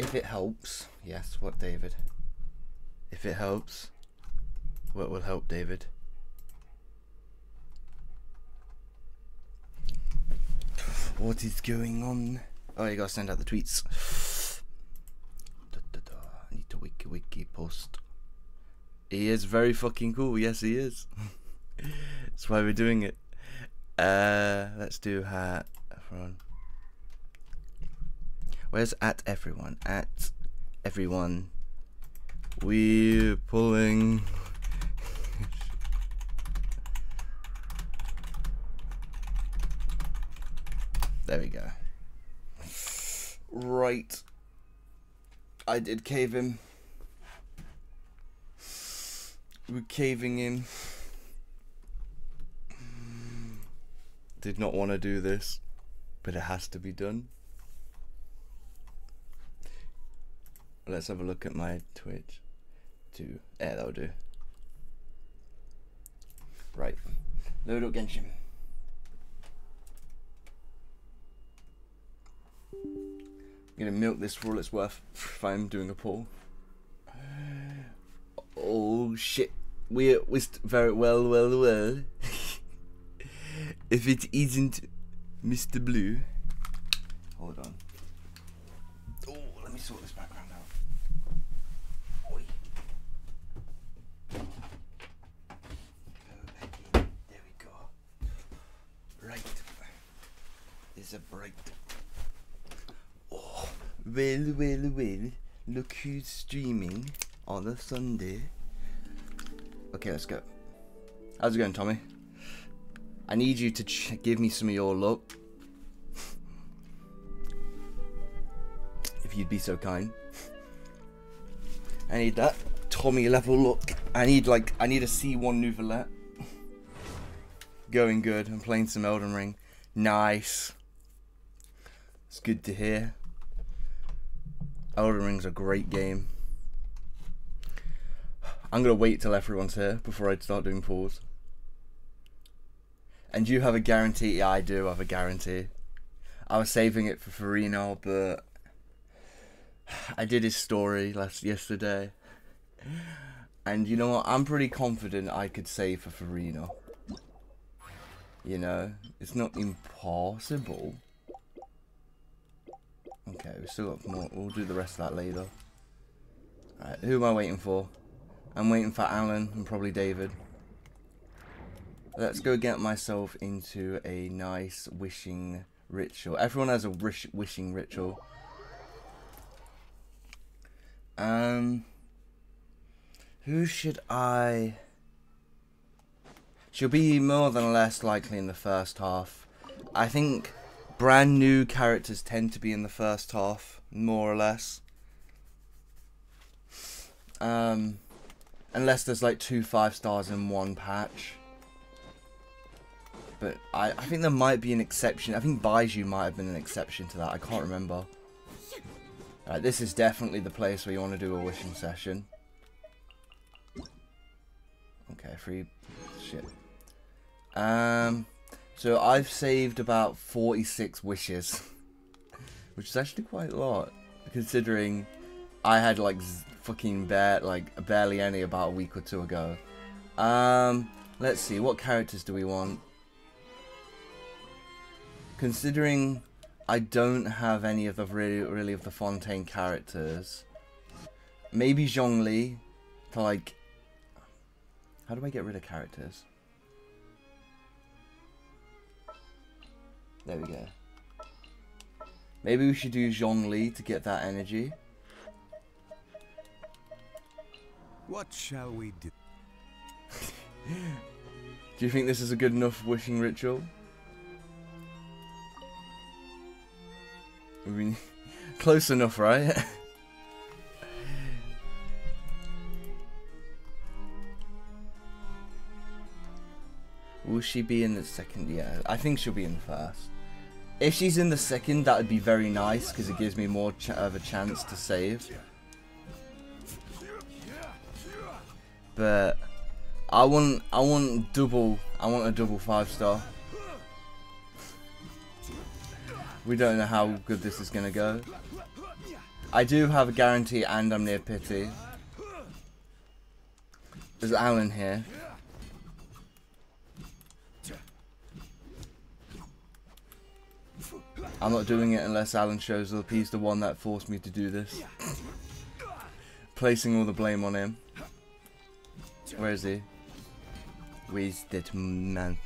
if it helps, yes, what, David? If it helps, what will help, David? What is going on? Oh, you gotta send out the tweets. Da, da, da. I need to wiki wiki post. He is very fucking cool. Yes, he is. That's why we're doing it. Uh, let's do hat. Everyone. Where's at everyone? At everyone. We're pulling. there we go. Right. I did cave him. We're caving in. Did not want to do this, but it has to be done. Let's have a look at my Twitch. To yeah, that'll do. Right, load up Genshin. I'm gonna milk this for all it's worth if I'm doing a poll. Oh shit, we're we're very well, well, well. if it isn't Mr. Blue, hold on. Oh, let me sort this background out. Oi. Go, Becky. There we go. Right. There's a bright. Oh, well, well, well. Look who's streaming on a Sunday. Okay, let's go. How's it going, Tommy? I need you to give me some of your luck. if you'd be so kind. I need that Tommy level look. I need like I need a C1 Neuvillette. Going good. I'm playing some Elden Ring. Nice. It's good to hear. Elden Ring's a great game. I'm gonna wait till everyone's here before I start doing pause. And you have a guarantee? Yeah, I do have a guarantee. I was saving it for Furina, but I did his story last yesterday. And you know what? I'm pretty confident I could save for Furina. You know, it's not impossible. Okay, we still got more. We'll do the rest of that later. Alright, who am I waiting for? I'm waiting for Alan and probably David. Let's go get myself into a nice wishing ritual. Everyone has a wish wishing ritual. Um, who should I? She'll be more than less likely in the first half. I think brand new characters tend to be in the first half, more or less. Um, unless there's like two five stars in one patch. But I, I think there might be an exception. I think Baizhu might have been an exception to that. I can't remember. Alright, this is definitely the place where you want to do a wishing session. Okay, free shit. Um, so I've saved about 46 wishes, which is actually quite a lot, considering I had like fucking bare like barely any about a week or two ago. Um, let's see, what characters do we want? Considering I don't have any of the really really of the Fontaine characters, maybe Zhongli to like. How do I get rid of characters? There we go. Maybe we should do Zhongli to get that energy. What shall we do? Do you think this is a good enough wishing ritual? I mean, close enough, right? Will she be in the second? Yeah, I think she'll be in the first. If she's in the second, that would be very nice because it gives me more of a chance to save. But I want, I want double. I want a double five star. We don't know how good this is gonna go. I do have a guarantee and I'm near pity. There's Alan here. I'm not doing it unless Alan shows up. He's the one that forced me to do this. Placing all the blame on him. Where is he? Where's that man?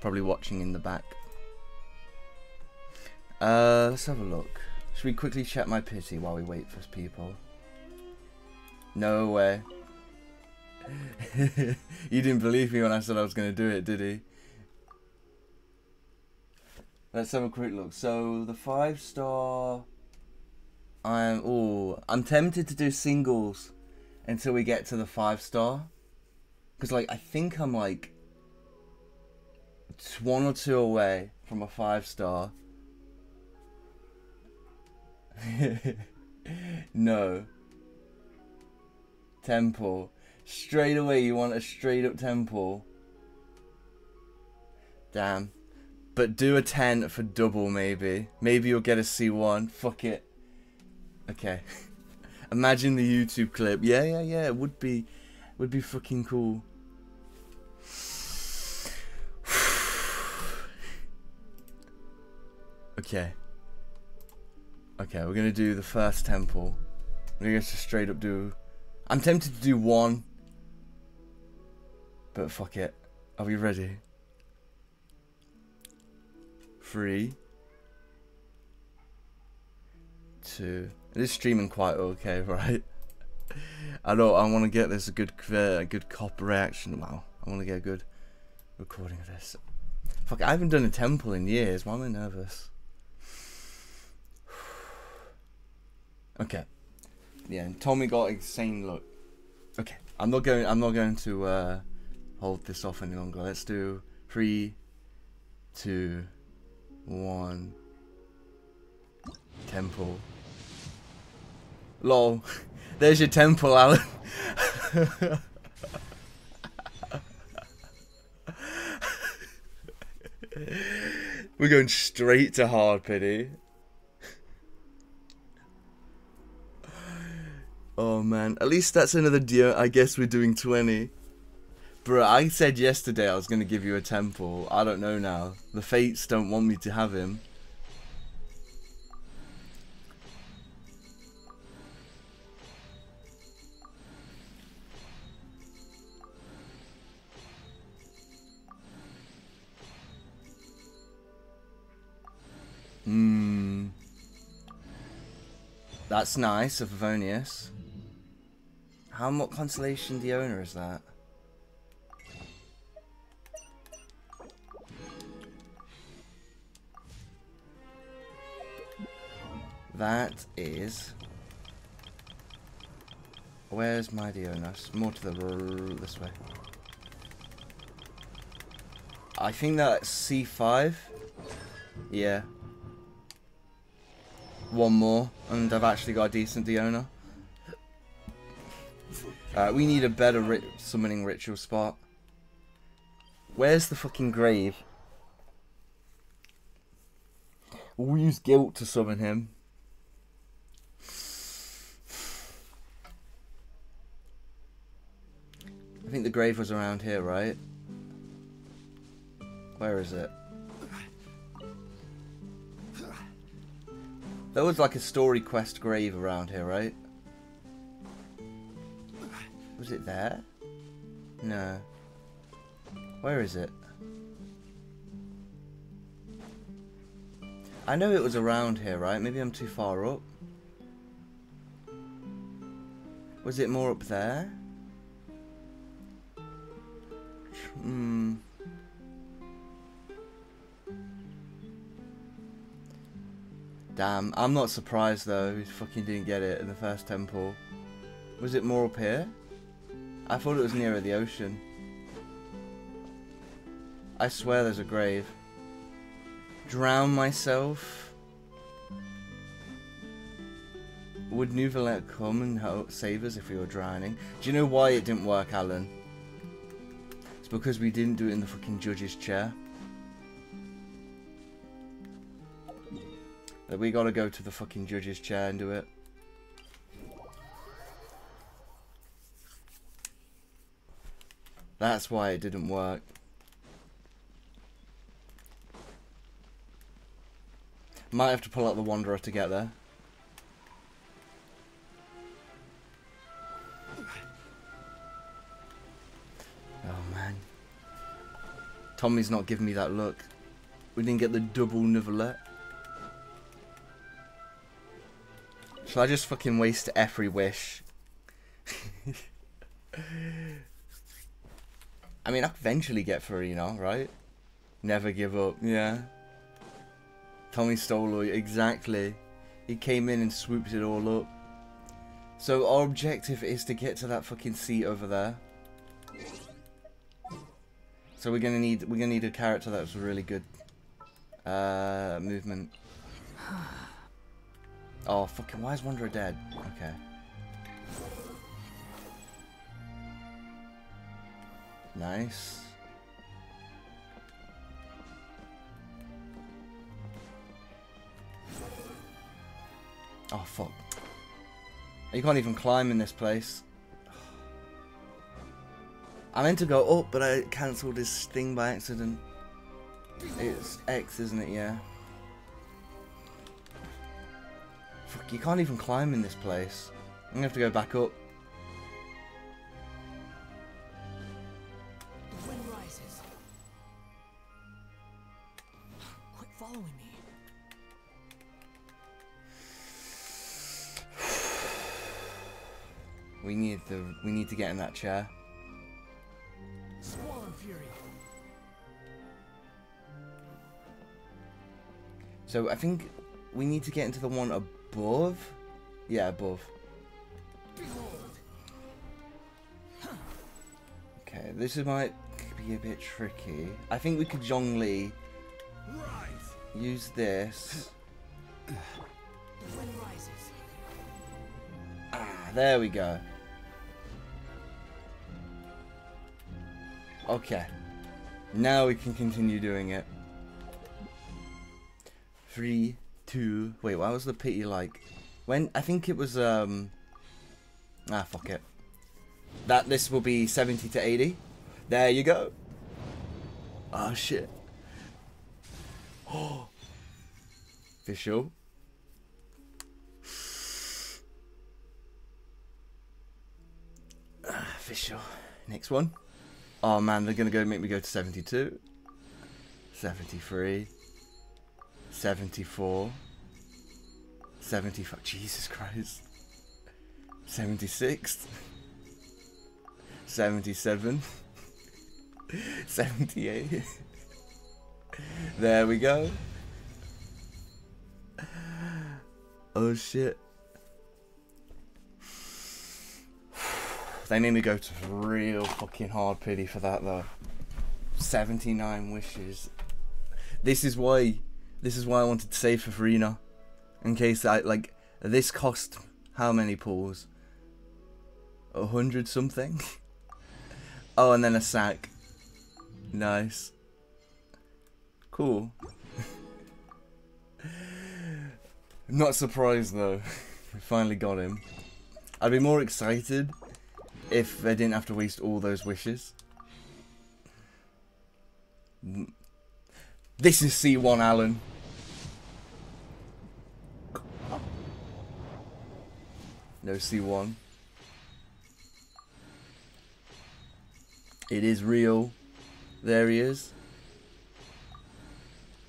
Probably watching in the back. Uh, let's have a look. Should we quickly check my pity while we wait for people? No way. you didn't believe me when I said I was going to do it, did he? Let's have a quick look. So the five star, I'm oh, I'm tempted to do singles until we get to the five star, because like I think I'm like one or two away from a five star. no. Temple. Straight away, you want a straight up temple. Damn. But do a 10 for double, maybe. Maybe you'll get a C1. Fuck it. Okay. Imagine the YouTube clip. Yeah, yeah, yeah. It would be, would be fucking cool. okay. Okay, we're gonna do the first temple. We're gonna just straight up do. I'm tempted to do one, but fuck it. Are we ready? Three, two. It is streaming quite okay, right? I know. I want to get this a good, uh, good cop reaction. Wow, I want to get a good recording of this. Fuck, I haven't done a temple in years. Why am I nervous? Okay. Yeah, and Tommy got insane look. Okay, I'm not going. I'm not going to uh, hold this off any longer. Let's do three, two, one. Temple. Lol. There's your temple, Alan. We're going straight to hard pity. Eh? Oh man, at least that's another deal. I guess we're doing 20. Bro, I said yesterday I was going to give you a temple. I don't know now. The fates don't want me to have him. Hmm. That's nice of Avonius. How much constellation the owner is that? That is. Where's my Dionas? More to the this way. I think that's C5. Yeah. One more, and I've actually got a decent Diona. Uh, we need a better ri summoning ritual spot. Where's the fucking grave? We'll use guilt to summon him. I think the grave was around here, right? Where is it? There was like a story quest grave around here, right? Was it there? No. Where is it? I know it was around here, right? Maybe I'm too far up. Was it more up there? Hmm. Damn, I'm not surprised though, he fucking didn't get it in the first temple. Was it more up here? I thought it was nearer the ocean. I swear there's a grave. Drown myself? Would Neuvillette come and help save us if we were drowning? Do you know why it didn't work, Alan? Because we didn't do it in the fucking judge's chair. That we gotta go to the fucking judge's chair and do it. That's why it didn't work. Might have to pull out the Wanderer to get there. Tommy's not giving me that look. We didn't get the double Neuvillette. Shall I just fucking waste every wish? I mean, I'll eventually get Furina, right? Never give up, yeah. Tommy stole it, exactly. He came in and swooped it all up. So our objective is to get to that fucking seat over there. So we're gonna need we're gonna need a character that's really good uh, movement. Oh fucking! Why is Wanderer dead? Okay. Nice. Oh fuck. You can't even climb in this place. I meant to go up, but I cancelled this thing by accident. It's X, isn't it? Yeah. Fuck, you can't even climb in this place. I'm gonna have to go back up. The wind rises. Quit following me. We need the we need to get in that chair. So I think we need to get into the one above. Yeah, above. Okay, this is might be a bit tricky. I think we could Zhongli use this. Ah, there we go. Okay. Now we can continue doing it. Three, two. Wait, why was the pity like? When I think it was um. Ah, fuck it. That this will be seventy to eighty. There you go. Oh shit. Oh. Official. Ah, Official. Next one. Oh man, they're gonna go make me go to 72. 73. 74. 75. Jesus Christ. 76. 77. 78. there we go. Oh shit. They made me go to real fucking hard pity for that though. 79 wishes. This is why this is why I wanted to save for Furina. In case I like this cost how many pulls? A hundred something? oh and then a sack. Nice. Cool. Not surprised though. We finally got him. I'd be more excited if they didn't have to waste all those wishes. This is C1 Alan. No C1. It is real. There he is.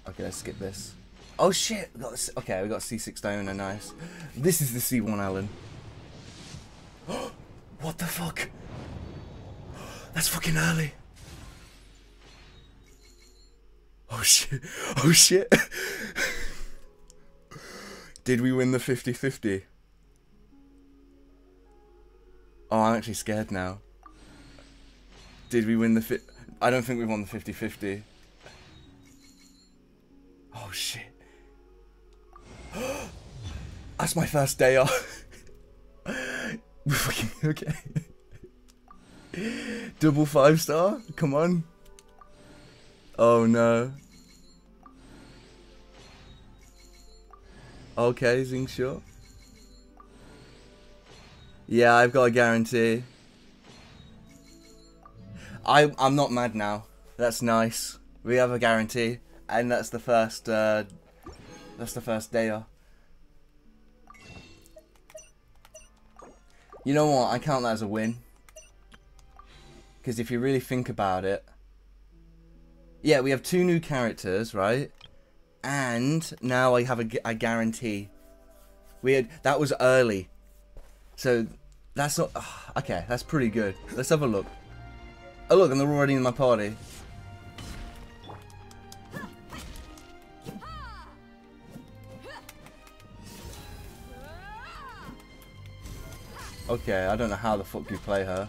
Okay, let's skip this. Oh shit! We got. Okay, we got C6 Diona. Nice. This is the C1 Alan. what the fuck? That's fucking early. Oh shit. Oh shit. Did we win the 50 50? Oh, I'm actually scared now. Did we win the fi- I don't think we won the 50 50. Oh shit. That's my first day off. Okay. Double five star? Come on. Oh no. Okay, Zingshaw. Yeah, I've got a guarantee. I I'm not mad now. That's nice. We have a guarantee, and that's the first. Uh, that's the first day. Off. You know what? I count that as a win. Because if you really think about it, yeah, we have two new characters, right? And now I have a, a guarantee. We had that was early, so that's not okay. That's pretty good. Let's have a look. Oh look, and they're already in my party. Okay, I don't know how the fuck you play her.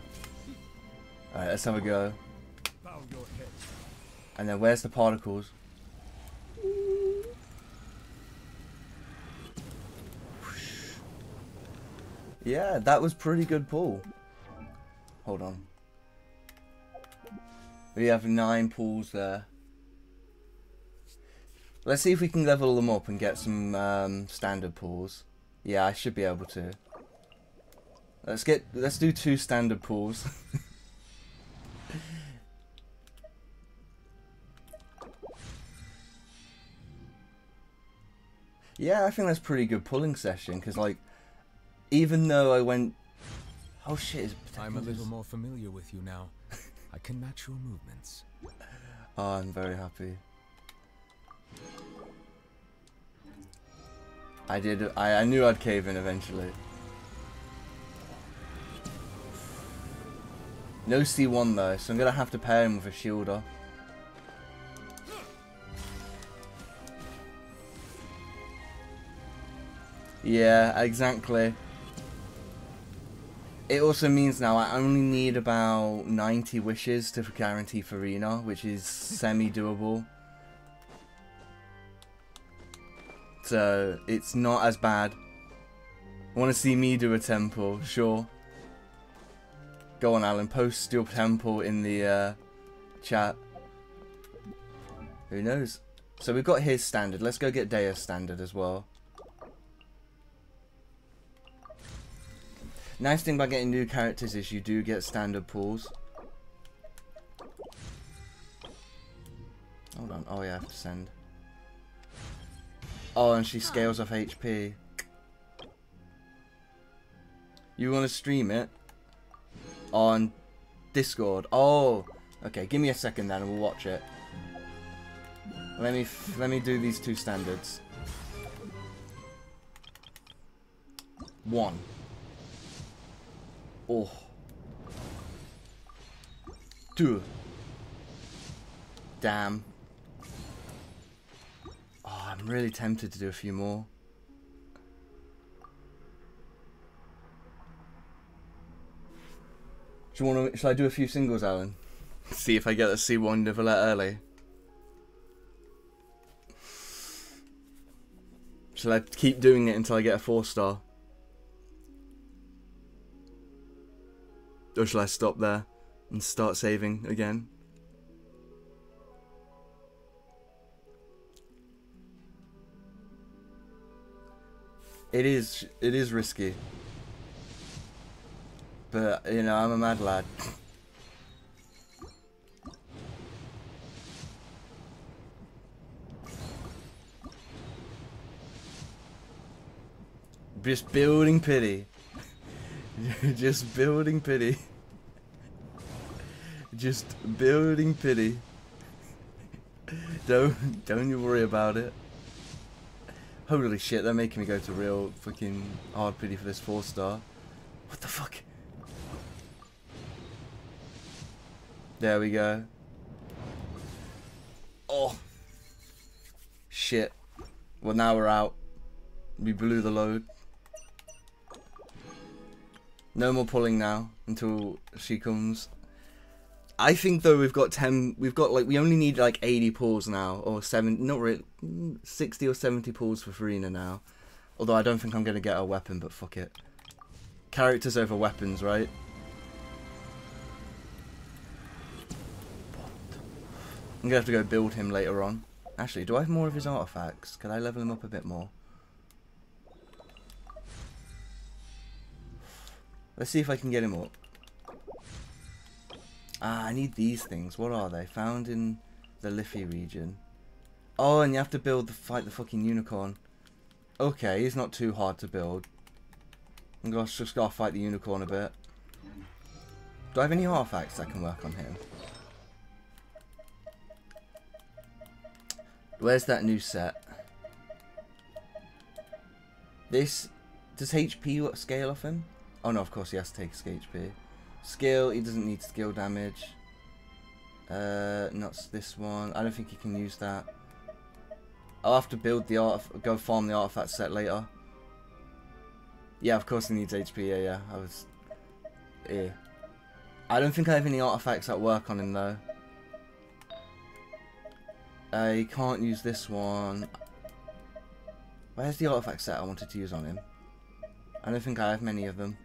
Alright, let's have a go. And then where's the particles? Yeah, that was pretty good pull. Hold on. We have nine pulls there. Let's see if we can level them up and get some um, standard pulls. Yeah, I should be able to. Let's get. Let's do two standard pulls. Yeah, I think that's pretty good pulling session because like, even though I went, oh shit, is I'm a little more familiar with you now. I can match your movements. Oh, I'm very happy. I did. I I knew I'd cave in eventually. No C1 though, so I'm gonna have to pair him with a shielder. Yeah, exactly. It also means now I only need about 90 wishes to guarantee Furina, which is semi-doable. So, it's not as bad. Want to see me do a temple? Sure. Go on, Alan. Post your temple in the uh, chat. Who knows? So we've got his standard. Let's go get Dehya's standard as well. Nice thing about getting new characters is you do get standard pools. Hold on. Oh yeah, I have to send. Oh, and she scales off HP. You want to stream it on Discord? Oh, okay. Give me a second then, and we'll watch it. Let me let me do these two standards. One. Oh. Damn. Oh, I'm really tempted to do a few more. Do you want to? Shall I do a few singles, Alan? See if I get the C1 Neuvillette early. Shall I keep doing it until I get a four star? Or shall I stop there and start saving again? It is it is risky. But you know, I'm a mad lad. Just building pity. Just building pity. Just building pity. don't don't you worry about it. Holy shit, they're making me go to real fucking hard pity for this four star. What the fuck? There we go. Oh. Shit. Well, now we're out. We blew the load. No more pulling now until she comes. I think though we've got 10 we've got like we only need like 80 pulls now or 7 not really 60 or 70 pulls for Furina now. Although I don't think I'm to get a weapon but fuck it. Characters over weapons, right? I'm gonna have to go build him later on. Actually, do I have more of his artifacts? Can I level him up a bit more? Let's see if I can get him up. Ah, I need these things. What are they? Found in the Liffey region. Oh, and you have to build the fight the fucking unicorn. Okay, he's not too hard to build. I'm gonna just gotta fight the unicorn a bit. Do I have any artifacts that can work on him? Where's that new set? This does HP scale off him? Oh no, of course he has to take HP. Skill, he doesn't need skill damage. Uh, not this one. I don't think he can use that. I'll have to build the art, go farm the artifact set later. Yeah, of course he needs HP. Yeah, yeah. I was. Yeah. I don't think I have any artifacts that work on him though. I can't use this one. Where's the artifact set I wanted to use on him? I don't think I have many of them.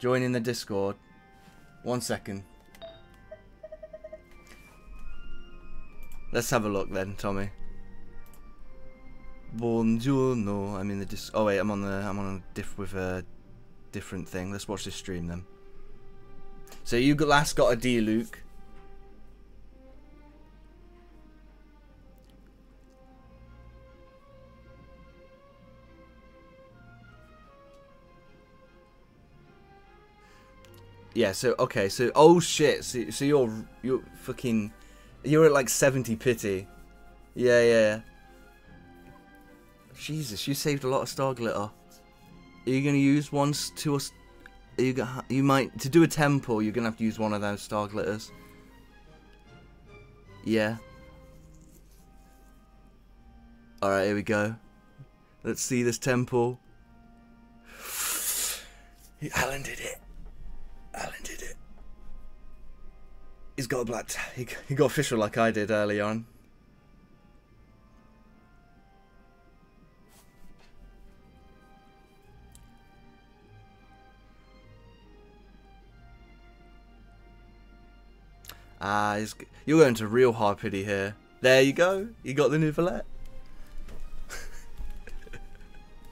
Join in the Discord. One second. Let's have a look then, Tommy. Buongiorno. I'm in the dis. Oh wait, I'm on the. I'm on a diff with a different thing. Let's watch this stream then. So you last got a D, Luke. Yeah. So okay. So oh shit. So, so you're you're fucking you're at like 70 pity. Yeah, yeah. Jesus, you saved a lot of star glitter. Are you gonna use one, two, or are you gonna? You might to do a temple. You're gonna have to use one of those star glitters. Yeah. All right, here we go. Let's see this temple. Alan did it. Alan did it. He's got a black. He, he got official like I did early on. Ah, you're going to real hard pity here. There you go. You got the Neuvillette.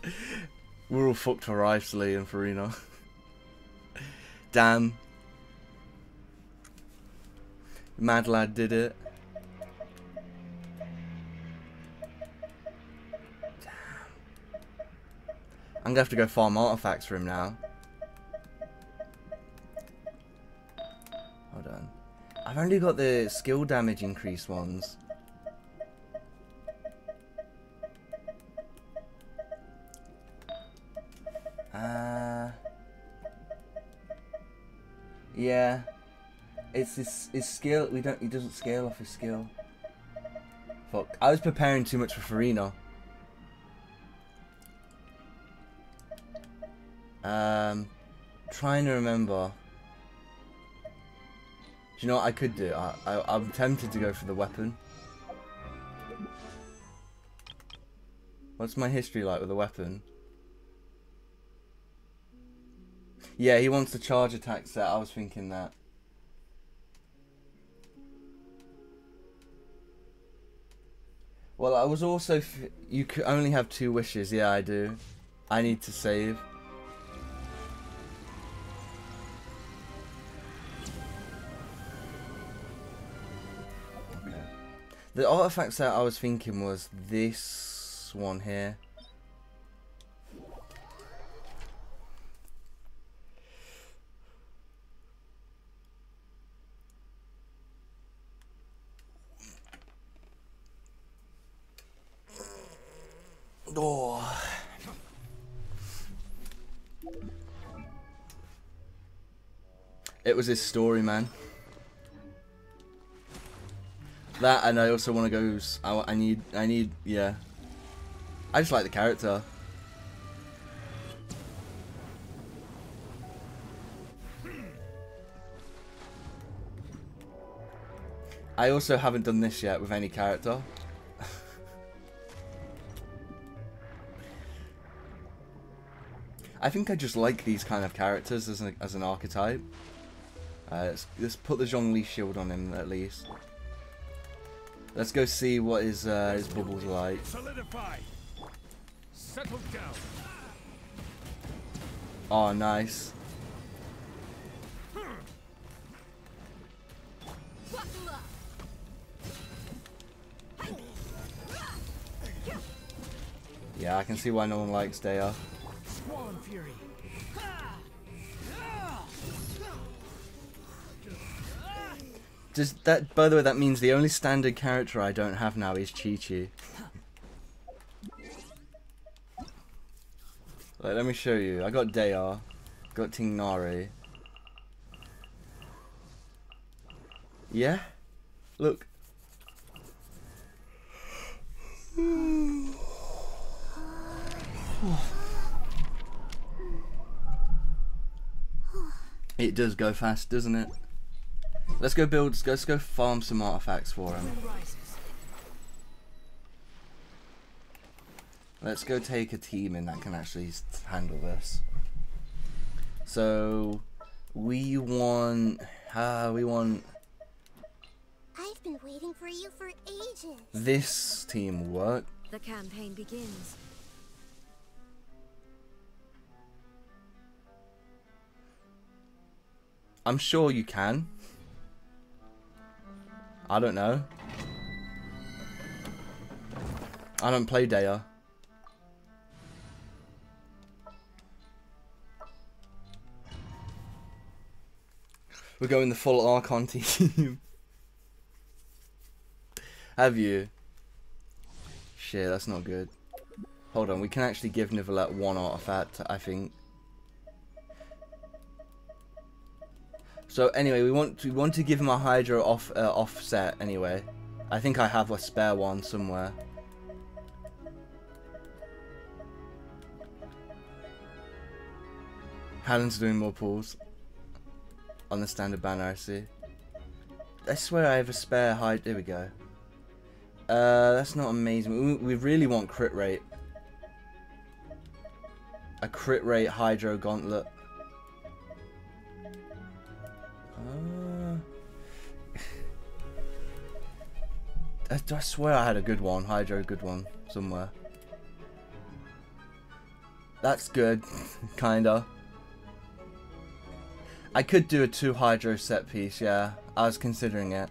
We're all fucked for Isley and Furina. Damn. Mad lad did it. Damn. I'm gonna have to go farm artifacts for him now. Hold on. I've only got the skill damage increase ones. Uh, yeah. It's his, his skill. We don't. He doesn't scale off his skill. Fuck. I was preparing too much for Furina. Um, trying to remember. Do you know what I could do? I, I I'm tempted to go for the weapon. What's my history like with the weapon? Yeah, he wants the charge attack set. I was thinking that. Well, I was also. You could only have two wishes. Yeah, I do. I need to save. The artifact set I was thinking was this one here. Oh. It was his story, man. That, and I also want to go. I, I need. I need. Yeah. I just like the character. I also haven't done this yet with any character. I think I just like these kind of characters as an, as an archetype. Uh, let's, let's put the Zhongli shield on him at least. Let's go see what his uh, his bubbles are like. Solidify. Settle down. Oh, nice. Yeah, I can see why no one likes Dehya. Swan Fury. Just that. By the way, that means the only standard character I don't have now is Qiqi. Like, let me show you. I got Dehya, got Tighnari. Yeah, look. It does go fast, doesn't it? Let's go build. Let's go farm some artifacts for him. Let's go take a team in that can actually handle this. So we want. Ah, we want I've been waiting for you for ages. this team work. The campaign begins. I'm sure you can. I don't know. I don't play Dehya. We're going the full Archon team. Have you? Shit, that's not good. Hold on, we can actually give Neuvillette one artifact, I think. So anyway, we want we want to give him a Hydro off uh, offset anyway. I think I have a spare one somewhere. Helen's doing more pulls on the standard banner. I see. I swear I have a spare Hydro. There we go. Uh, that's not amazing. We, we really want crit rate. A crit rate Hydro Gauntlet. I, I swear I had a good one, Hydro good one, somewhere. That's good, kinda. I could do a two Hydro set piece, yeah. I was considering it.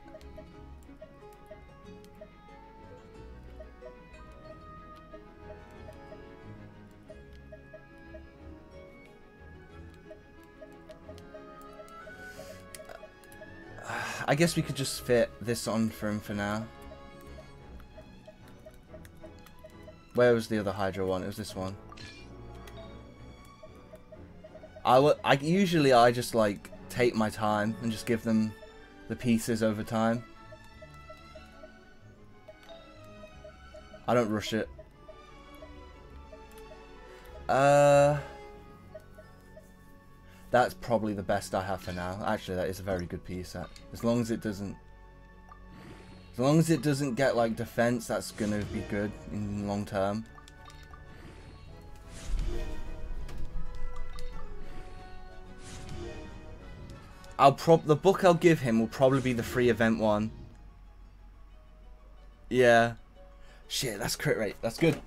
I guess we could just fit this on for him for now. Where was the other Hydro one? It was this one. I. I usually I just like take my time and just give them the pieces over time. I don't rush it. Uh, that's probably the best I have for now. Actually, that is a very good piece. As long as it doesn't, as long as it doesn't get like defense, that's gonna be good in long term. I'll prob the book I'll give him will probably be the free event one. Yeah. Shit, that's crit rate. That's good.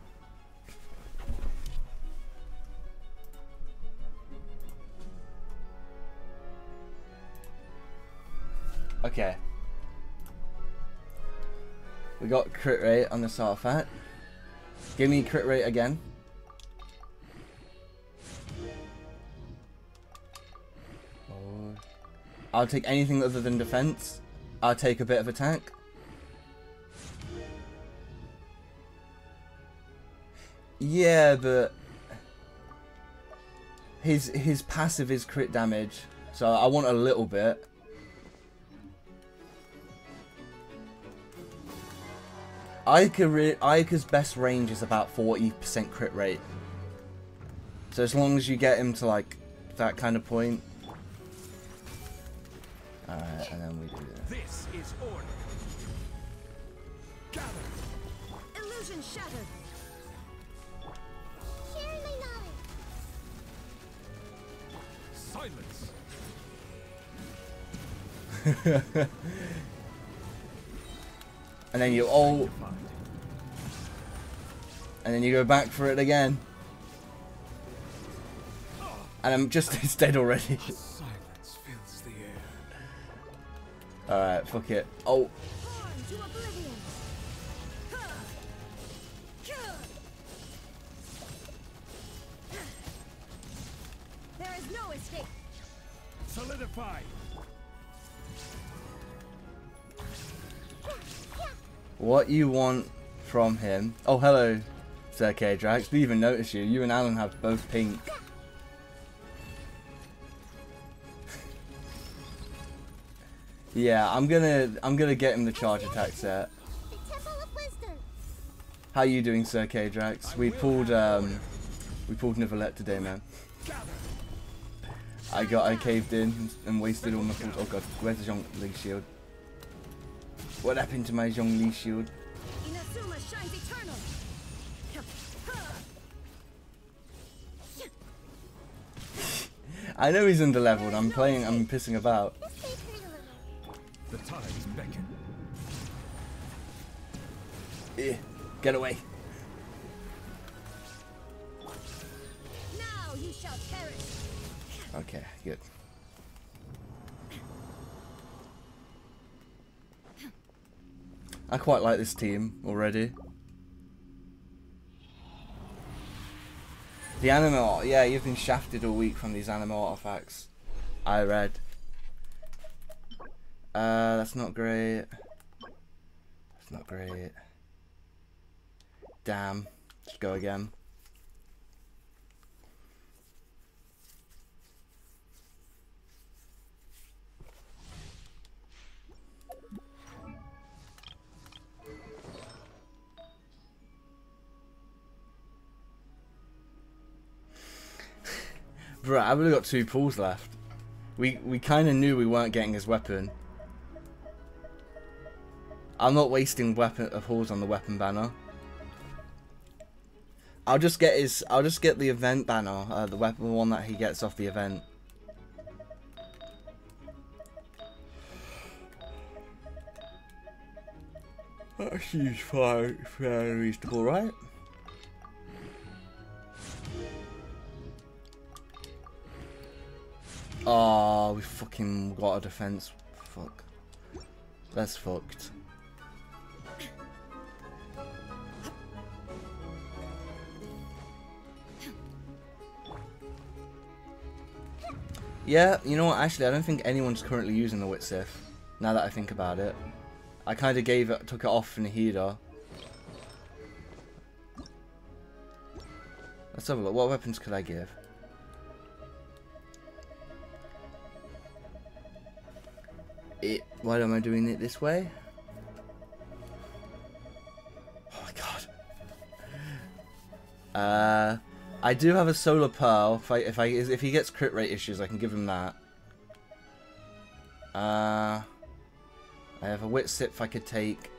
Okay. We got crit rate on this artifact. Give me crit rate again. I'll take anything other than defense. I'll take a bit of attack. Yeah, but his his passive is crit damage, so I want a little bit. Ica Ica's best range is about 40% crit rate. So as long as you get him to like that kind of point. Alright, and then we do that. This is order. Gather. Illusion shattered. Sharing my knowledge. Silence. And then you all and then you go back for it again. And I'm just it's dead already. Silence fills the air. Alright, fuck it. Oh, Torn to oblivion. There is no escape. Solidify. What you want from him? Oh, hello, Sir K. Drax. Didn't even notice you. You and Alan have both pink. yeah, I'm gonna I'm gonna get him the charge attack set. How you doing, Sir K. Drax? We pulled um we pulled Neuvillette today, man. I got I caved in and wasted all my. Oh god, where's the Zhong Li shield? What happened to my Zhongli shield? Inazuma shines eternal. I know he's under leveled. I'm playing. I'm pissing about. This may hurt a little. The tides beckon. Eh, Get away. Now you shall perish. Okay, good. I quite like this team already. The animal, yeah, you've been shafted all week from these animal artifacts. I read. Uh, that's not great. That's not great. Damn. Let's go again. Bro, I've only got two pulls left. We we kind of knew we weren't getting his weapon. I'm not wasting weapon of pulls on the weapon banner. I'll just get his. I'll just get the event banner, uh, the weapon one that he gets off the event. That seems fine, fairly reasonable, right? Oh, we fucking got a defense. Fuck. That's fucked. Yeah, you know what? Actually, I don't think anyone's currently using the Widsith. Now that I think about it, I kind of gave it, took it off in the heater. Let's have a look. What weapons could I give? It. Why am I doing it this way? Oh my god. Uh, I do have a solar pearl. If I if I if he gets crit rate issues, I can give him that. Uh, I have a Widsith if I could take.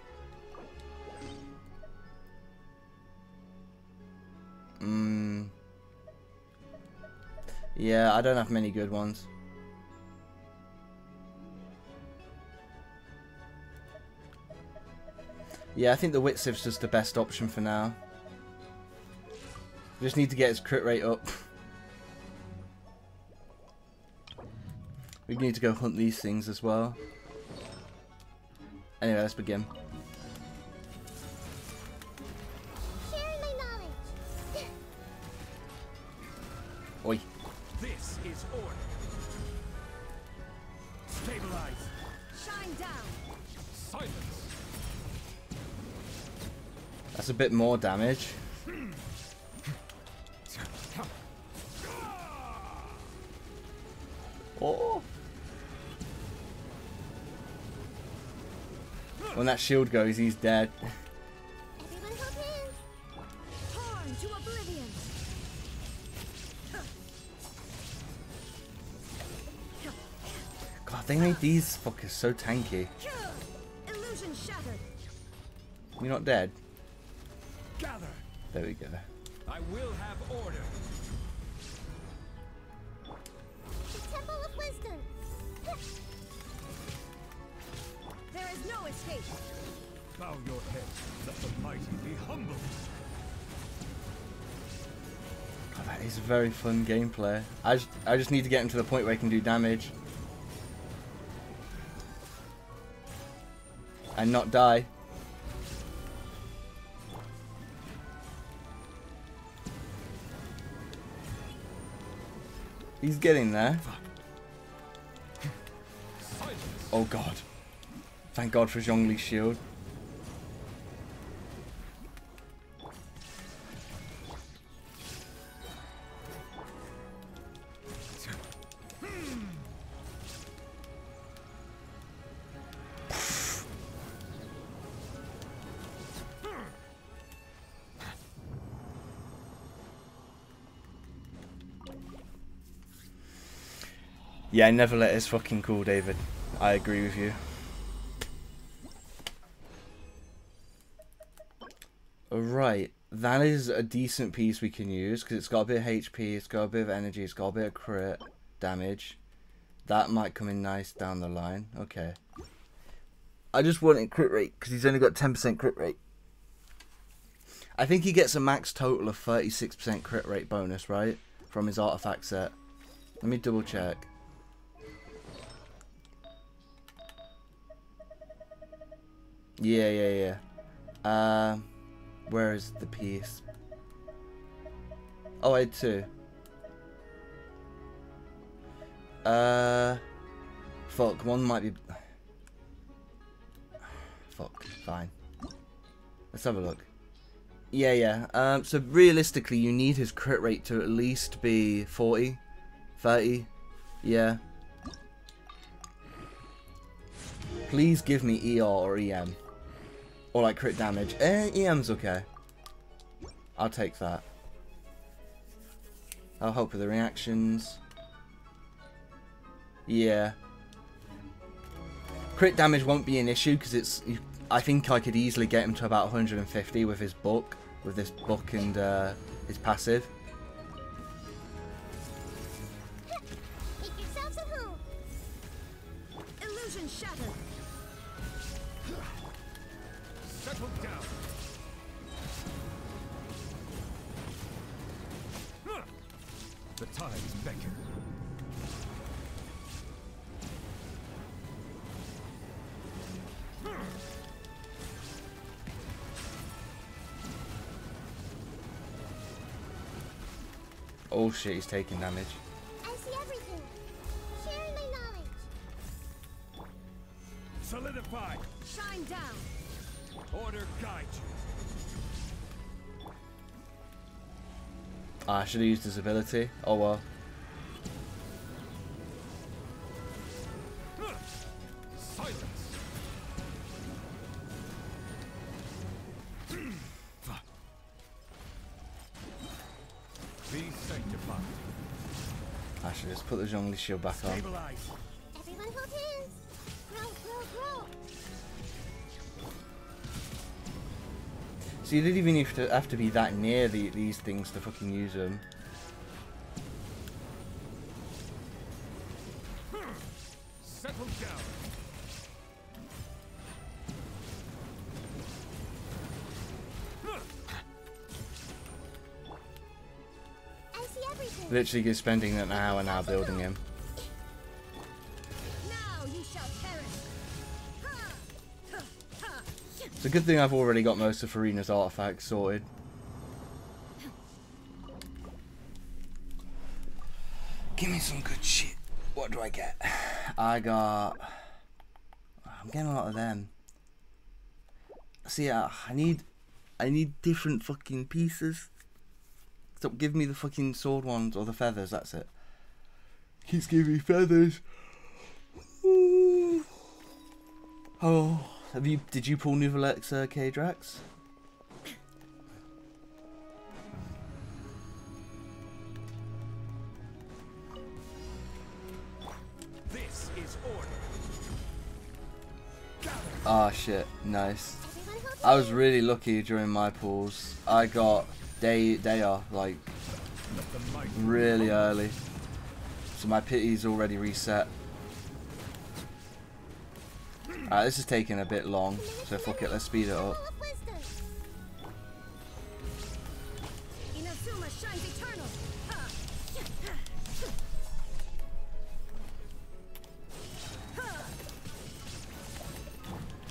Mm. Yeah, I don't have many good ones. Yeah, I think the Widsith's just the best option for now. Just need to get his crit rate up. We need to go hunt these things as well. Anyway, let's begin. Bit more damage. Oh. When that shield goes, he's dead. Everyone hold hands. Torn to oblivion. God, they made these fuckers so tanky. Illusion shattered. You're not dead. Gather. There we go. I will have order. The Temple of Wisdom. There is no escape. Bow your head. Let the mighty be humbled. God, that He's a very fun gameplay. I just, I just need to get him to the point where he can do damage. And not die. He's getting there. Oh god. Thank god for Zhongli's shield. Yeah, Neuvillette is fucking cool, David. I agree with you. Right, that is a decent piece we can use because it's got a bit of HP, it's got a bit of energy, it's got a bit of crit damage. That might come in nice down the line. Okay. I just want it crit rate because he's only got 10% crit rate. I think he gets a max total of 36% crit rate bonus, right? From his artifact set. Let me double check. Yeah, yeah, yeah. Um, where is the piece? Oh, I had two. Uh, fuck. One might be. Fuck. Fine. Let's have a look. Yeah, yeah. Um, so realistically, you need his crit rate to at least be 40, 30. Yeah. Please give me ER or EM. Or like crit damage. Eh, EM's okay. I'll take that. I'll help with the reactions. Yeah. Crit damage won't be an issue because it's. I think I could easily get him to about 150 with his book, with this book and uh, his passive. Shit, he's taking damage. I see everything. Sharing my knowledge. Solidify. Shine down. Order guide you. Ah, I should have used his ability. Oh well. I should just put the Zhongli shield back on. Stabilize. Everyone hold hands. Grow, grow, grow. So you didn't even have to, have to be that near the, these things to fucking use them. Literally just spending an hour now building him. Now you shall perish. Ha! Ha! Ha! It's a good thing I've already got most of Furina's artifacts sorted. Give me some good shit. What do I get? I got... I'm getting a lot of them. See, uh, I need... I need different fucking pieces. Stop giving me the fucking sword ones or the feathers, that's it. Keeps giving me feathers. Ooh. Oh, have you? Did you pull Nuvalex uh, K Drax? This is order. Gather. Ah shit, nice. I was really lucky during my pulls. I got they they are like really early. So my pity's already reset. Alright, this is taking a bit long, so fuck it, let's speed it up.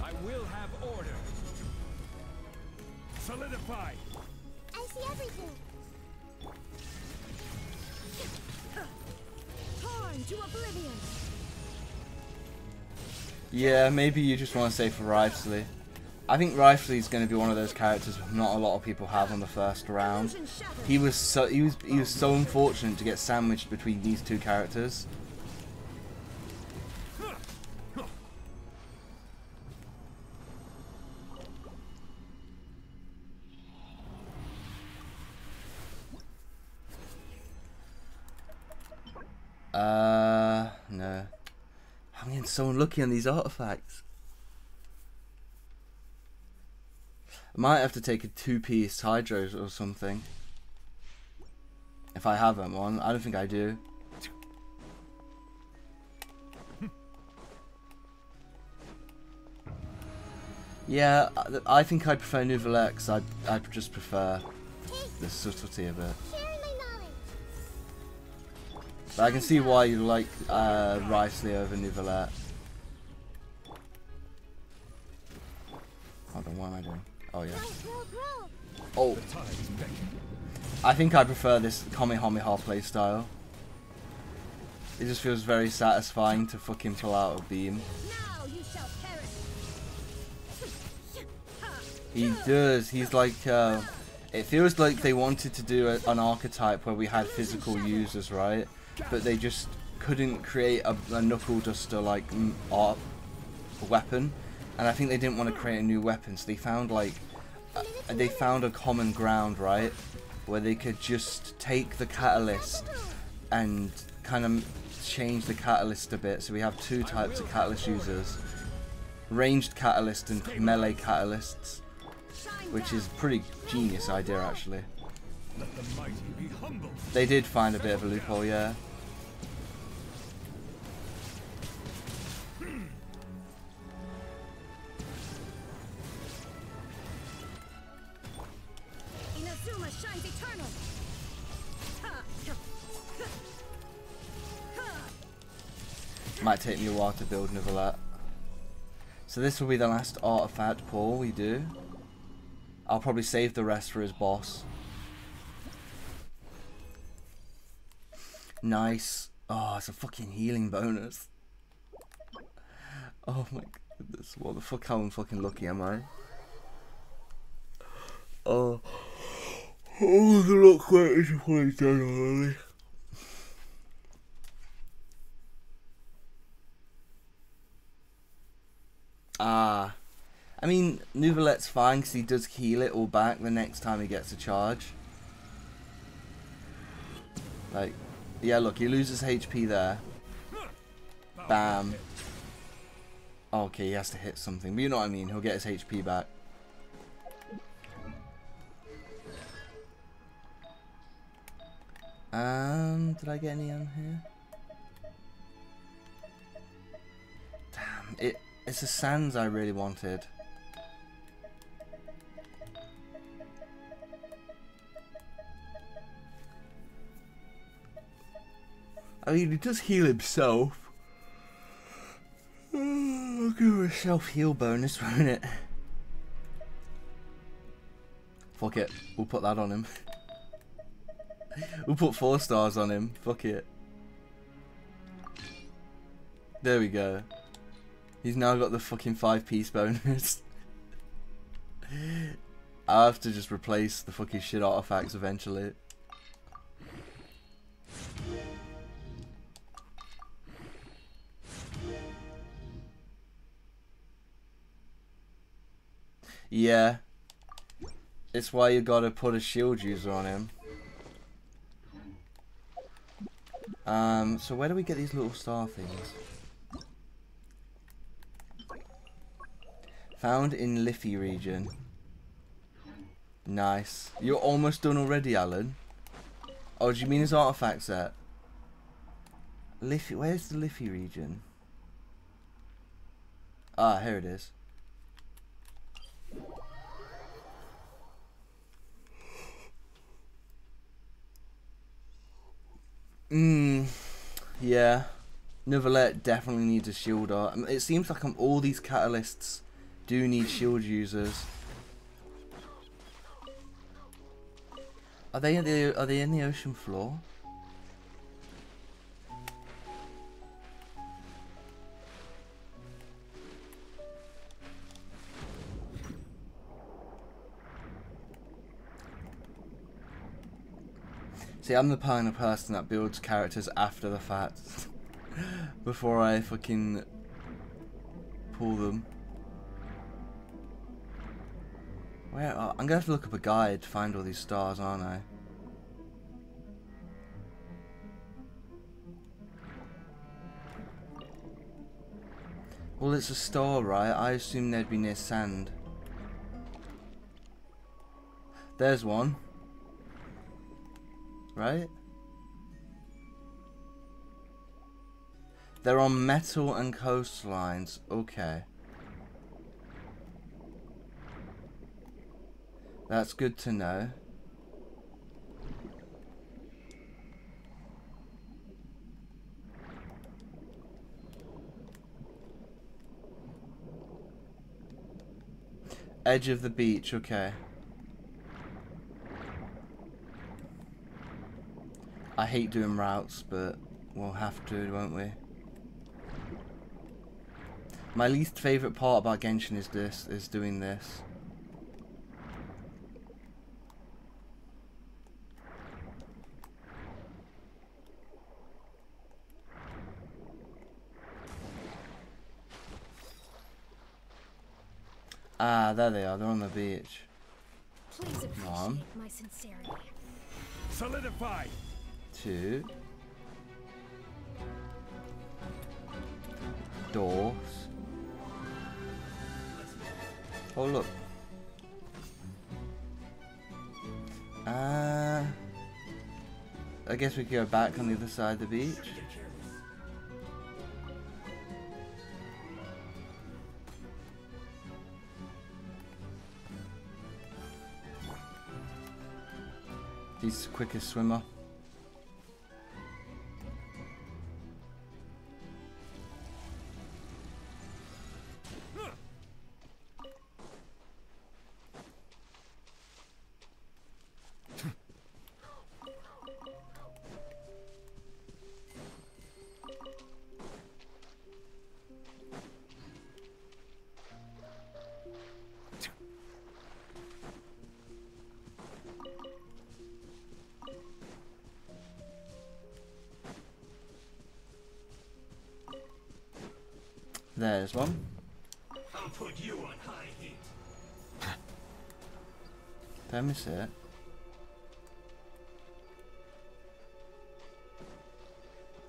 I will have order. Solidify. Yeah, maybe you just want to say for Wriothesley. I think Wriothesley is going to be one of those characters not a lot of people have on the first round. He was so he was he was so unfortunate to get sandwiched between these two characters. So unlucky on these artifacts. I might have to take a two-piece hydro or something. If I haven't one, I don't think I do. Yeah, I- think I prefer Nouvelle X. I I just prefer the subtlety of it. But I can see why you like uh, over Neuvillette. Hold on, what am I doing? Oh yeah. Oh, The tide is beckoning. I think I prefer this Kamehameha playstyle. It just feels very satisfying to fucking pull out a beam. Now you shall perish. He does. He's like. Uh, it feels like they wanted to do a, an archetype where we had physical users, right? But they just couldn't create a, a knuckle duster like art weapon, and I think they didn't want to create a new weapon, so they found like uh, they found a common ground, right? Where they could just take the catalyst and kind of change the catalyst a bit. So we have two types of catalyst users: ranged catalyst and melee catalysts which is pretty genius idea actually. Let the mighty be humbled. They did find a bit of a loophole, yeah. Might take me a while to build Neuvillette. So this will be the last artifact pull we do. I'll probably save the rest for his boss. Nice. Oh, it's a fucking healing bonus. Oh my goodness. What the fuck, how fucking lucky am I? Oh. Oh, the luck quite disappointed already. Ah. I mean, Neuvillette's fine because he does heal it all back the next time he gets a charge. Like, yeah, look, he loses HP there. Bam. Okay, he has to hit something, but you know what I mean. He'll get his HP back. Um, did I get any on here? Damn, it it's the sands I really wanted. I mean, he does heal himself. I'll give him a self heal bonus, won't it? Fuck it, we'll put that on him. we'll put four stars on him. Fuck it. There we go. He's now got the fucking five piece bonus. I'll have to just replace the fucking shit artifacts eventually. Yeah. It's why you gotta put a shield user on him. Um, so where do we get these little star things? Found in Liffey region. Nice. You're almost done already, Alan. Oh, do you mean his artifact set? Liffey, where's the Liffey region? Ah, here it is. Mmm, yeah. Neuvillette definitely needs a shielder. Um, It seems like um, all these catalysts do need shield users. Are they in the are they in the ocean floor? See, I'm the kind of person that builds characters after the fact. Before I fucking pull them. Where are, I'm gonna have to look up a guide to find all these stars, aren't I? Well, it's a star, right? I assume they'd be near sand. There's one. Right? They're on metal and coastlines. Okay. That's good to know. Edge of the beach, okay. I hate doing routes, but we'll have to, won't we? My least favourite part about Genshin is this, is doing this. Ah, there they are. They're on the beach. Please appreciate Mom. my sincerity. Solidify. Two. Doors. Oh, look. Uh, I guess we could go back on the other side of the beach. He's the quickest swimmer. It.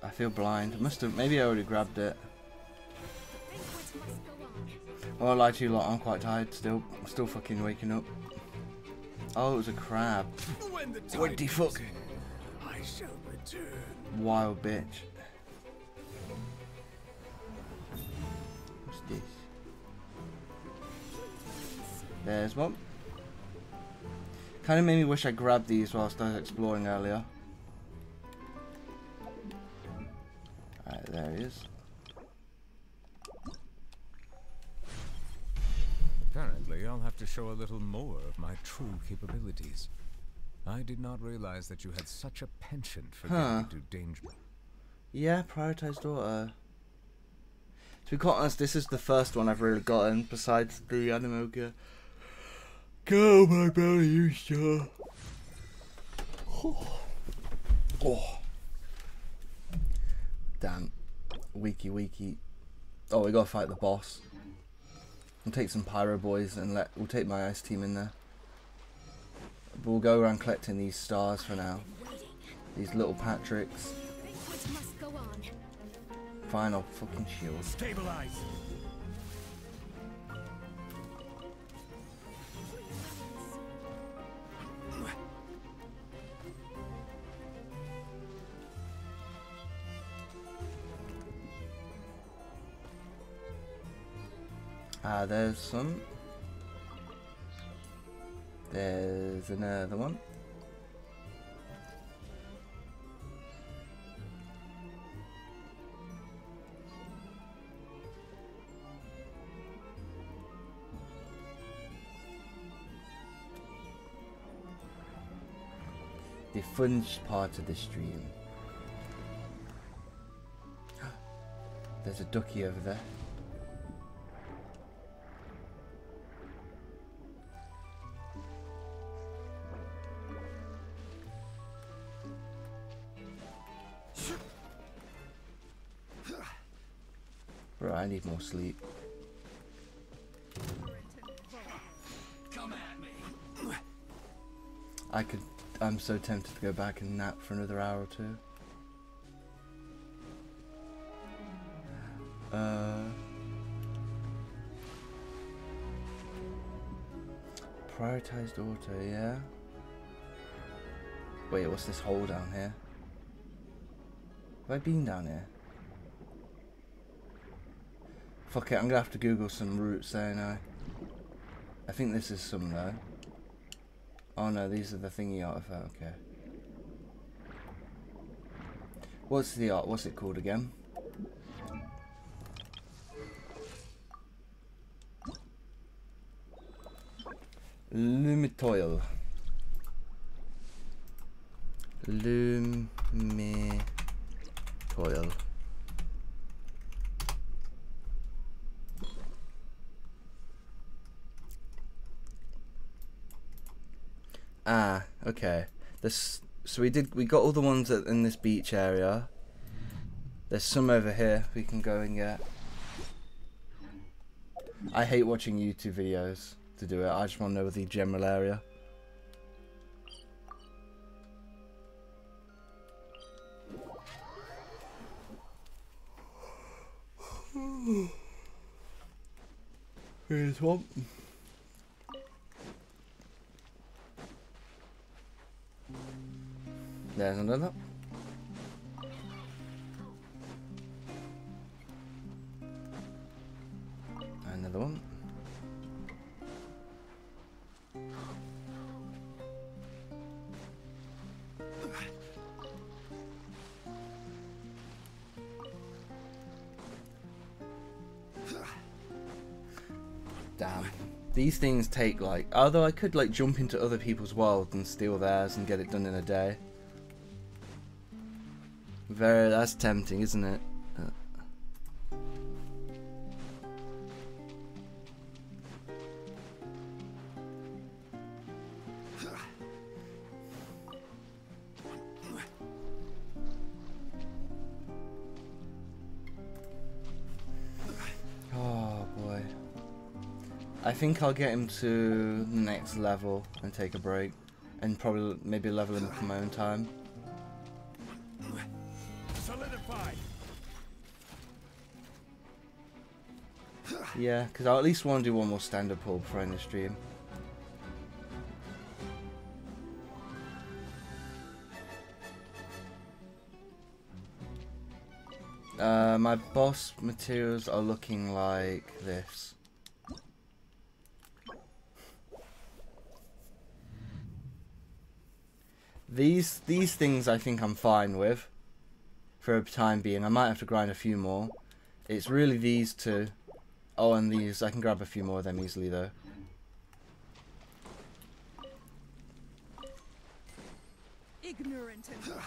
I feel blind. Must have. Maybe I already grabbed it. Banquet must go. Oh, I lied to you lot. I'm quite tired still. I'm still fucking waking up. Oh, it was a crab. What the fuck? I shall return. Wild bitch. What's this? There's one. Kind of made me wish I grabbed these whilst I was exploring earlier. Alright, there he is. Apparently, I'll have to show a little more of my true capabilities. I did not realize that you had such a penchant for Huh. getting into danger. Yeah, prioritized daughter. To be quite honest, this is the first one I've really gotten besides the Animoga. Go, my belly, you sure. Oh. oh. Damn. Weaky, weaky. Oh, we gotta fight the boss. We'll take some pyro boys and let we'll take my ice team in there. But we'll go around collecting these stars for now. These little Patricks. Banquet must go on. Fine, I'll fucking shield. Stabilize. Ah, there's some. There's another one. The fun part of the stream. There's a ducky over there. Need more sleep. I could. I'm so tempted to go back and nap for another hour or two. Uh. Prioritized auto, yeah. Wait, what's this hole down here? Have I been down here? Fuck it, I'm gonna have to Google some routes, ain't I? I think this is some though. Oh no, these are the thingy artifact, okay. What's the art, what's it called again? Lumitoile. Lumitoile. Ah, okay. This so we did we got all the ones that in this beach area. There's some over here we can go and get. I hate watching YouTube videos to do it. I just want to know the general area. Here's one. There's another. Another one. Damn. These things take like, although I could like jump into other people's world and steal theirs and get it done in a day. Very, that's tempting, isn't it? Uh, Oh boy. I think I'll get him to the next level and take a break. And probably maybe level him in my own time. Yeah, because I at least want to do one more stand-up pull before I end the stream. Uh, my boss materials are looking like this. These these things I think I'm fine with for a time being. I might have to grind a few more. It's really these two. Oh, and these. I can grab a few more of them easily, though. Ignorant and cold.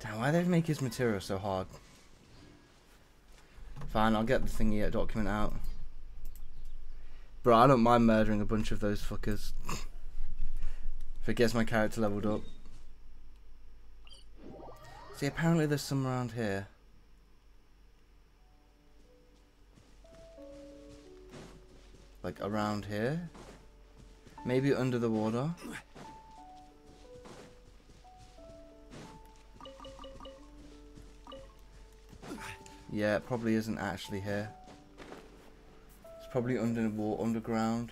Damn, why they make his material so hard? Fine, I'll get the thingy document out. Bro, I don't mind murdering a bunch of those fuckers. if it gets my character leveled up. See, apparently there's some around here. Like around here? Maybe under the water? Yeah, it probably isn't actually here. It's probably under the wa- underground.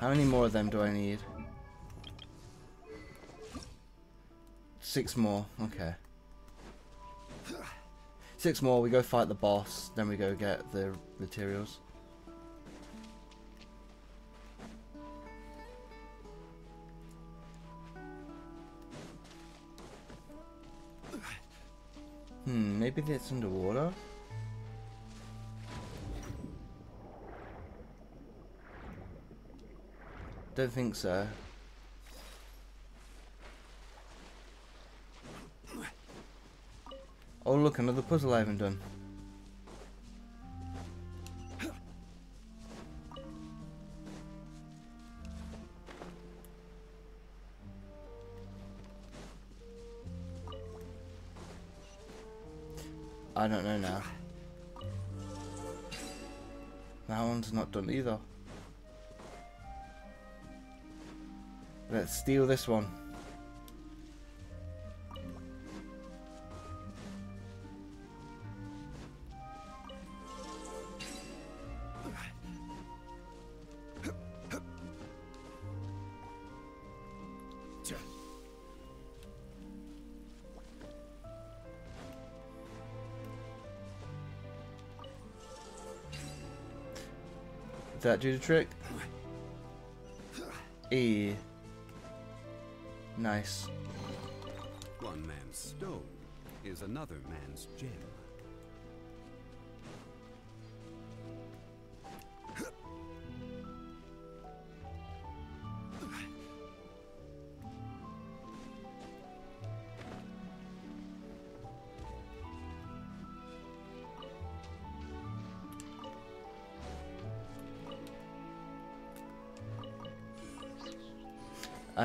How many more of them do I need? Six more, okay. Six more, we go fight the boss, then we go get the materials. Hmm, maybe that's underwater? Don't think so. Oh look, another puzzle I haven't done. I don't know now. That one's not done either. Let's steal this one. Did that do the trick? E. Nice. One man's stone is another man's gem.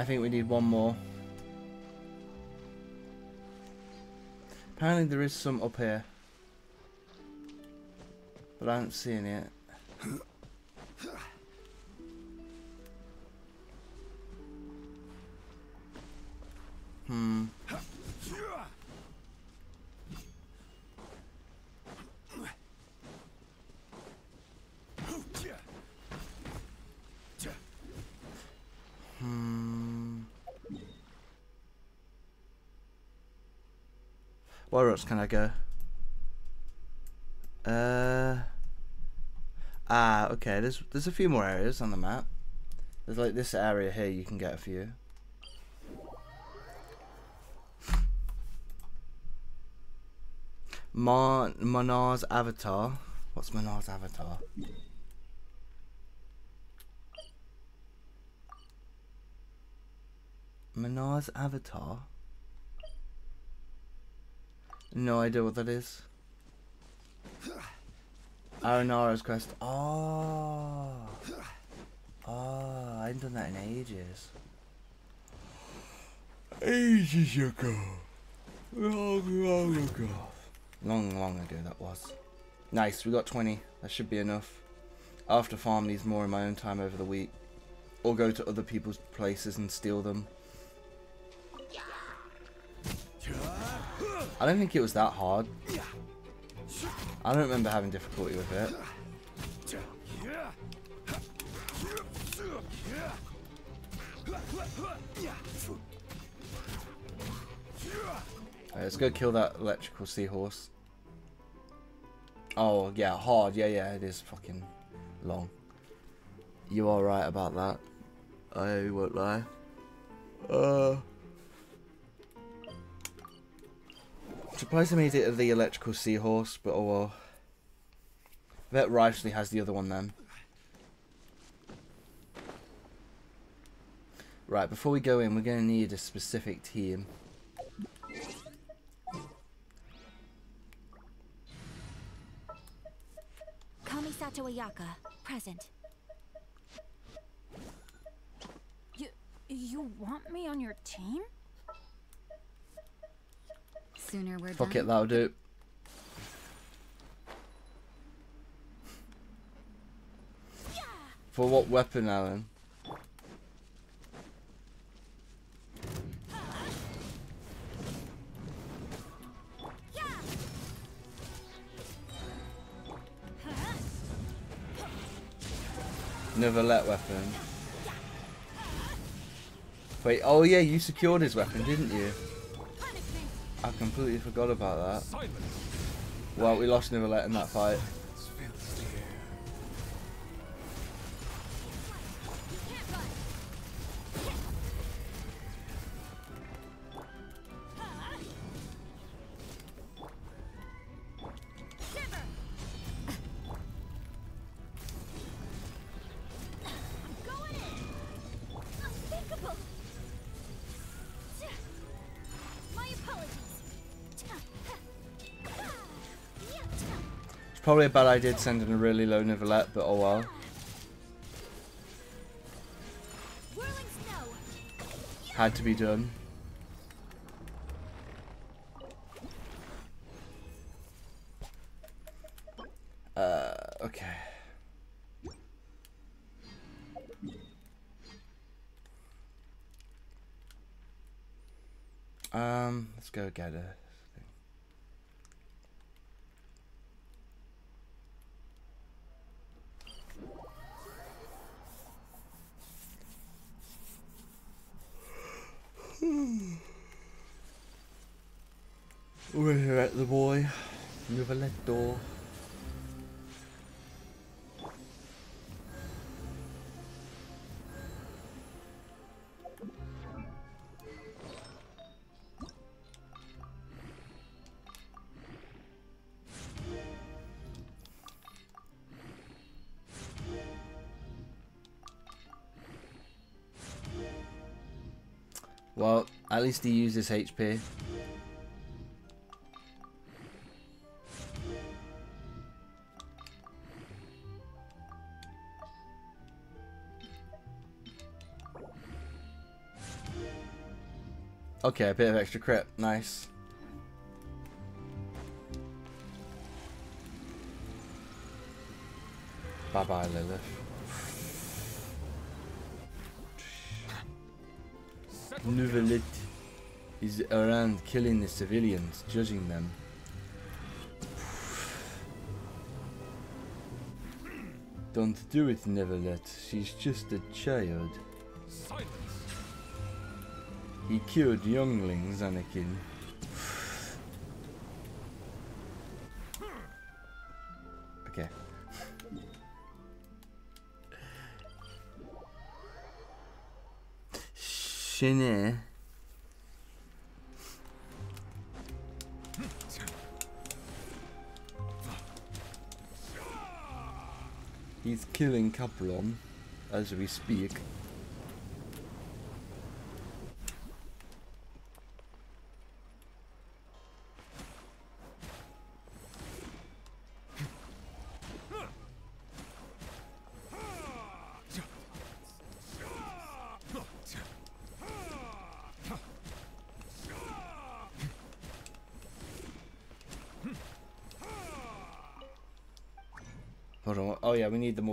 Think we need one more. Apparently there is some up here. But I haven't seen it. Else can I go? Uh. Ah, okay. There's there's a few more areas on the map. There's like this area here. You can get a few. Mar Manar's avatar. What's Manar's avatar? Manar's avatar? No idea what that is. Aranara's quest. Oh. Oh, I haven't done that in ages. Ages ago. Long, long ago. Long, long ago that was. Nice, we got 20. That should be enough. I'll have to farm these more in my own time over the week. Or go to other people's places and steal them. I don't think it was that hard. I don't remember having difficulty with it. Alright, let's go kill that electrical seahorse. Oh, yeah, hard. Yeah, yeah, it is fucking long. You are right about that. I won't lie. Uh... Surprised I made it of the electrical seahorse, but oh well. I bet Rivalry has the other one then. Right, before we go in, we're going to need a specific team. Kamisato Ayaka, present. You you want me on your team? Sooner we're Fuck done. it, that'll do. For what weapon, Alan? Neuvillette weapon. Wait, oh yeah, you secured his weapon, didn't you? I completely forgot about that. Well, we lost Neuvillette in that fight. Probably a bad idea sending a really low Neuvillette, but oh well. Had to be done. At least he used his HP. Okay, a bit of extra crit. Nice. Bye bye, Lilith. Neuvillette is around killing the civilians, judging them. Don't do it, Neuvillette. She's just a child. Silence. He killed younglings, Anakin. Okay. Shine. Killing Capron as we speak.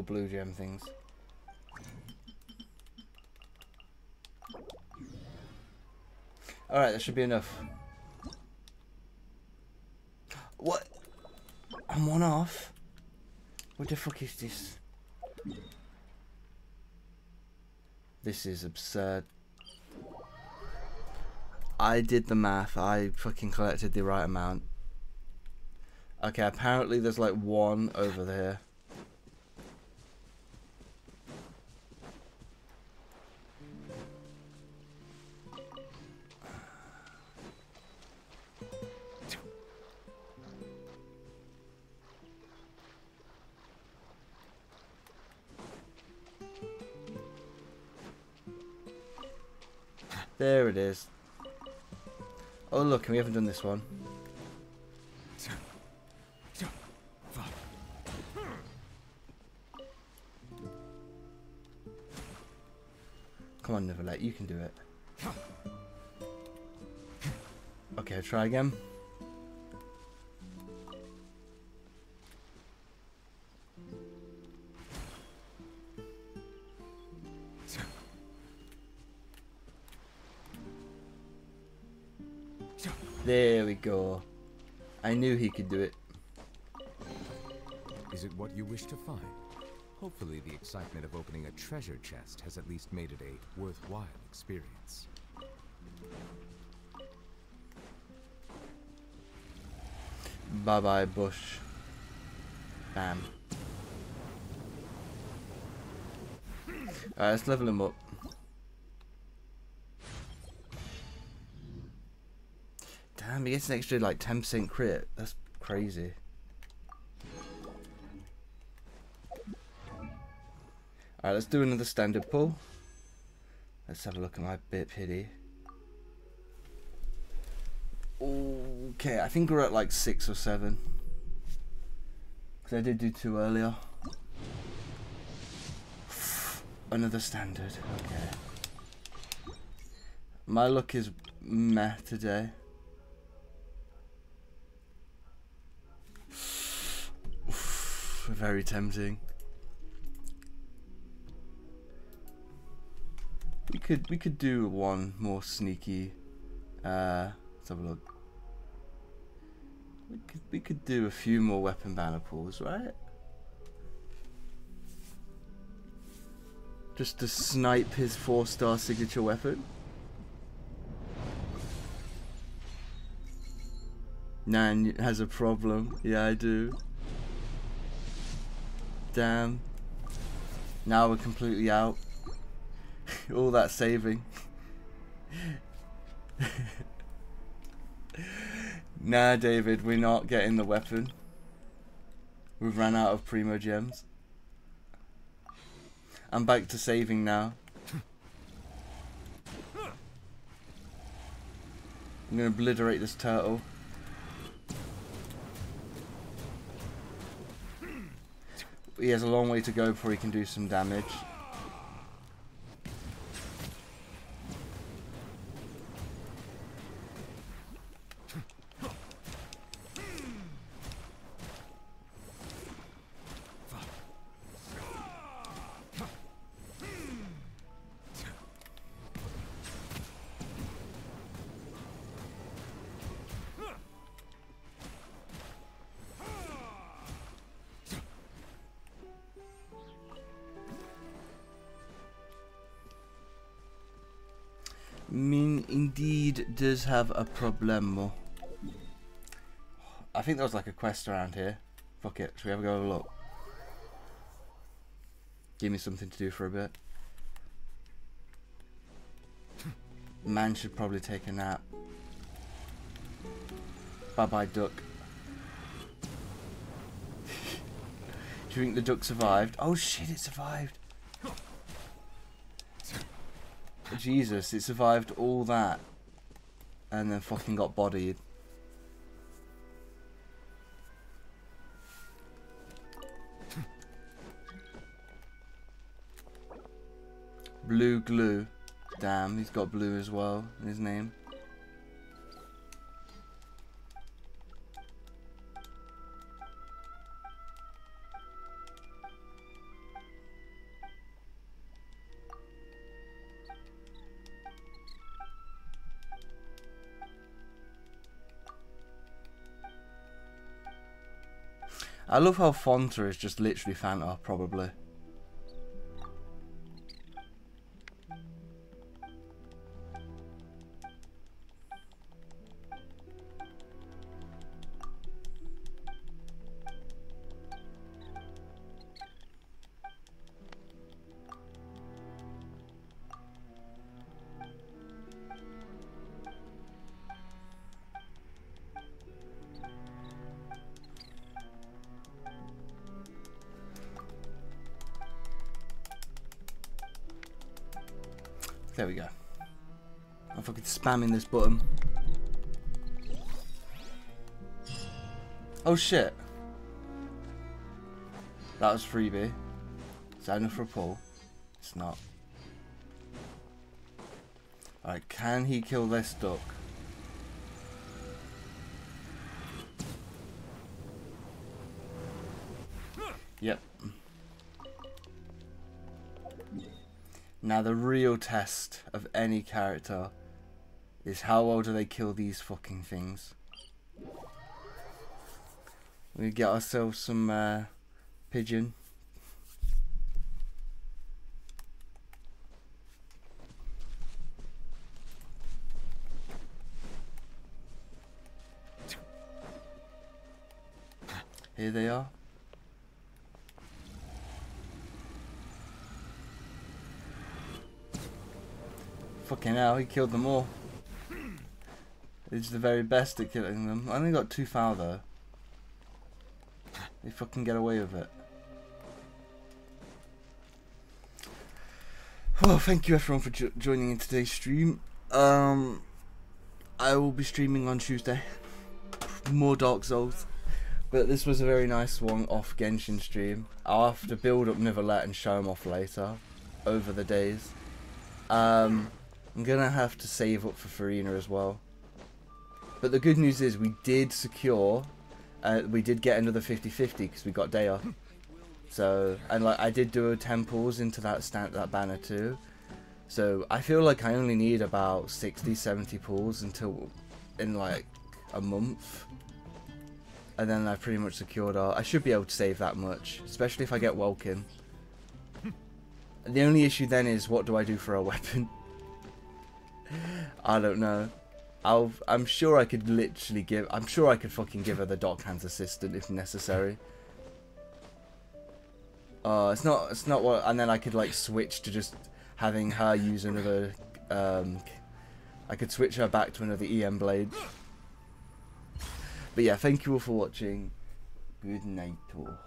More blue gem things. Alright, that should be enough. What? I'm one off? What the fuck is this? This is absurd. I did the math. I fucking collected the right amount. Okay, apparently there's like one over there. One. Come on, Neuvillette, you can do it. Okay, try again. Knew he could do it. Is it what you wish to find? Hopefully the excitement of opening a treasure chest has at least made it a worthwhile experience. Bye bye, Bush. Bam. Alright, let's level him up. Damn, he gets an extra like 10% crit. That's crazy. Alright, let's do another standard pull. Let's have a look at my bit pity. Okay, I think we're at like six or seven. Because I did do two earlier. Another standard. Okay. My luck is meh today. Very tempting. We could we could do one more sneaky. Uh, let's have a look. We could we could do a few more weapon banner pulls, right? Just to snipe his four star signature weapon. Nan has a problem. Yeah, I do. Damn. Now we're completely out. All that saving. nah, David, we're not getting the weapon. We've ran out of primo gems. I'm back to saving now. I'm gonna obliterate this turtle. He has a long way to go before he can do some damage. Indeed does have a problem. I think there was like a quest around here. Fuck it, should we have a go have a look? Give me something to do for a bit. Man should probably take a nap. Bye bye, duck. Do you think the duck survived? Oh shit, it survived. Jesus, it survived all that. And then fucking got bodied. Blue glue. Damn, he's got blue as well in his name. I love how Fonta is just literally Fanta, probably. Spamming this button. Oh shit. That was freebie. Is that enough for a pull? It's not. Alright, can he kill this duck? Yep. Now the real test of any character is how well do they kill these fucking things. We get ourselves some uh, pigeon. Here they are. Fucking hell, he killed them all. He's the very best at killing them. I only got two foul though. They fucking get away with it. Well, thank you everyone for jo joining in today's stream. Um, I will be streaming on Tuesday. More Dark Souls. But this was a very nice one off Genshin stream. I'll have to build up Neuvillette and show them off later, over the days. Um, I'm gonna have to save up for Furina as well. But the good news is we did secure, uh, we did get another 50-50 because we got Dehya. So, and like I did do a temples into that stand, that banner too. So I feel like I only need about 60, 70 pulls until in like a month. And then I've pretty much secured all. I should be able to save that much, especially if I get Welkin. The only issue then is what do I do for a weapon? I don't know. I'll, I'm sure I could literally give. I'm sure I could fucking give her the Dockhand's Assistant if necessary. Uh, it's not. It's not what. And then I could like switch to just having her use another. Um, I could switch her back to another EM blade. But yeah, thank you all for watching. Good night, all.